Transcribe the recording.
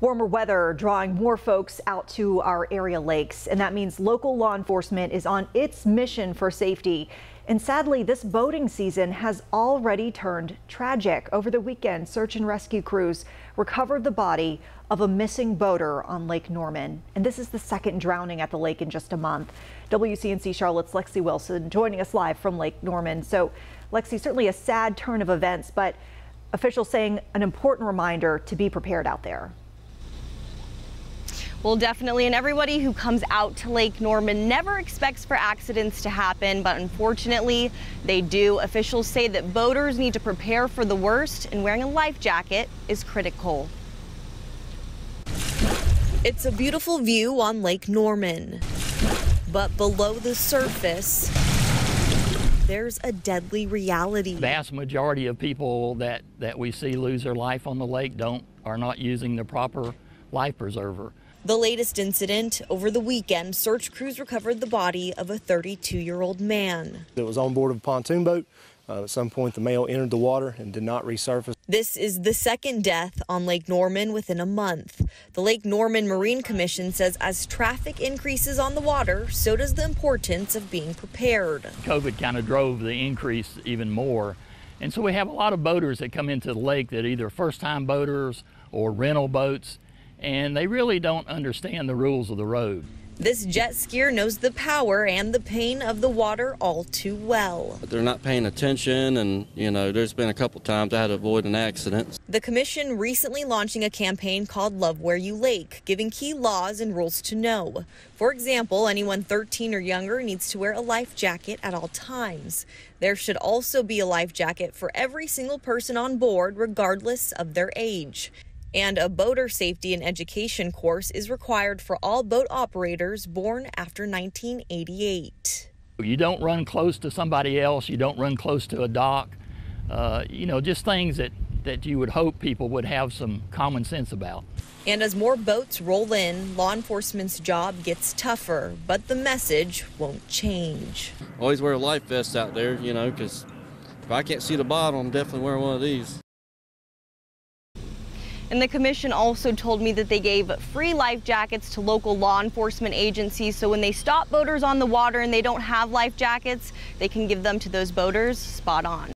Warmer weather drawing more folks out to our area lakes, and that means local law enforcement is on its mission for safety. And sadly, this boating season has already turned tragic. Over the weekend, search and rescue crews recovered the body of a missing boater on Lake Norman. And this is the second drowning at the lake in just a month. WCNC Charlotte's Lexi Wilson joining us live from Lake Norman. So, Lexi, certainly a sad turn of events, but officials saying an important reminder to be prepared out there. Well, definitely. And everybody who comes out to Lake Norman never expects for accidents to happen, but unfortunately, they do. Officials say that boaters need to prepare for the worst, and wearing a life jacket is critical. It's a beautiful view on Lake Norman, but below the surface, there's a deadly reality. The vast majority of people that, that we see lose their life on the lake don't are not using the proper life preserver. The latest incident over the weekend, search crews recovered the body of a 32 year old man. It was on board of a pontoon boat. Uh, at some point, the male entered the water and did not resurface. This is the second death on Lake Norman within a month. The Lake Norman Marine Commission says as traffic increases on the water, so does the importance of being prepared. COVID kind of drove the increase even more. And so we have a lot of boaters that come into the lake that are either first time boaters or rental boats and they really don't understand the rules of the road. This jet skier knows the power and the pain of the water all too well. They're not paying attention, and you know, there's been a couple times I had to avoid an accident. The commission recently launching a campaign called Love Where You Lake, giving key laws and rules to know. For example, anyone 13 or younger needs to wear a life jacket at all times. There should also be a life jacket for every single person on board, regardless of their age and a boater safety and education course is required for all boat operators born after 1988. You don't run close to somebody else, you don't run close to a dock, uh, you know, just things that, that you would hope people would have some common sense about. And as more boats roll in, law enforcement's job gets tougher, but the message won't change. Always wear a life vest out there, you know, because if I can't see the bottom, I'm definitely wearing one of these. And the commission also told me that they gave free life jackets to local law enforcement agencies. So when they stop boaters on the water and they don't have life jackets, they can give them to those boaters spot on.